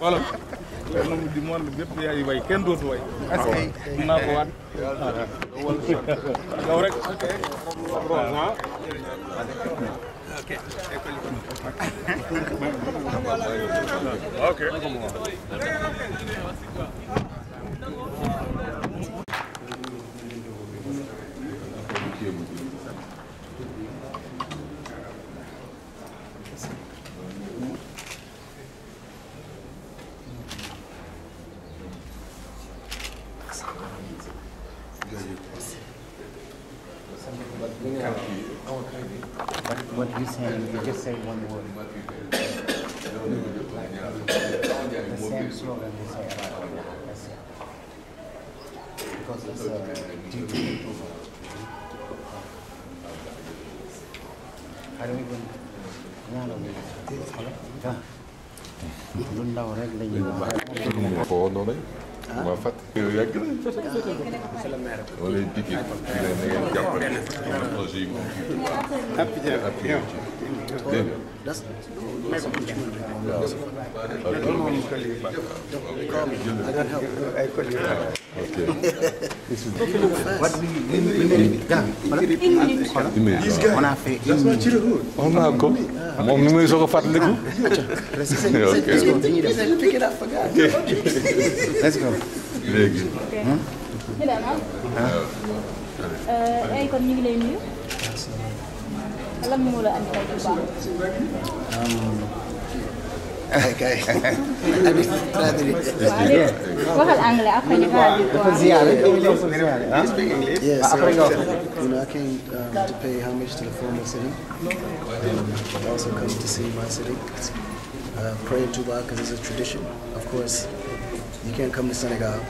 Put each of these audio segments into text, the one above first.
Voilà. Moom di monde bépp yaay way kenn dootu way. Mën naa ko waat. Yow rek. Ok. What, what he's saying, you just say one word. The same slogan you say about Allah. That's it. Because it's a duty to How do we go? ñaanal ñu ah lu ndaw rek la ñuy wax. foo noonu waaw Fatick yow yàgg na. wala diggé fii la ñu ngi jàppale. Projet yi moom. Appuyé dégg nga. waaw. Okay. What we. On a fait. On a ko moom mi muy soog a fàttaliku. léegi. Okay. I mean, traduire. waaw léegi waxal anglais après ñu traduire ko. Yeah, you know, I came um, to pay homage to the former city. Um, but also come to see my city. Uh, pray in Touba because it's a tradition. Of course, you can't come to Senegal,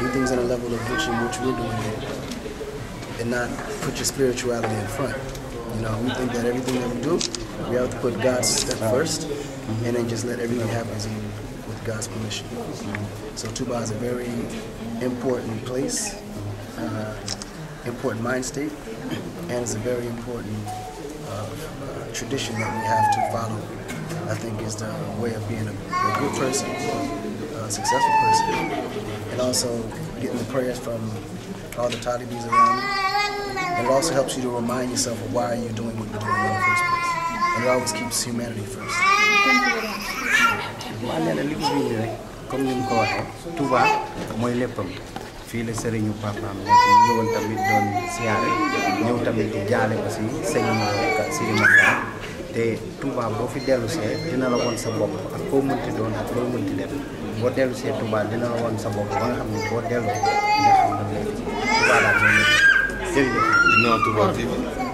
do things on a level of which in which we're doing it, and not put your spirituality in front. You know, we think that everything that we do, we have to put God's step first, and then just let everything happen with God's permission. So Touba is a very important place, uh, important mind state, and it's a very important uh, tradition that we have to follow. I think is the way of being a, a good person, a successful person, and also getting the prayers from all the talibis around you. And it also helps you to remind yourself of why you're doing what you're doing in the first place. And it always keeps humanity first. waaw nee na li ko bind rek comme ni mu ko waxee Touba mooy léppam. Fii la sëriñu papaam nekk ñëwoon tamit doon siyaare ñëw tamit di jaale ko si sëñ Ka Sidi Mokhtar te Touba boo fi dellu see dina la woon sa bopp ak koo mënti doon ak loo mënti dem boo dellu see Touba dina la woon sa bopp ba nga xam ne boo delloo nga xam ne Touba daal mooy lépp jërëjëf.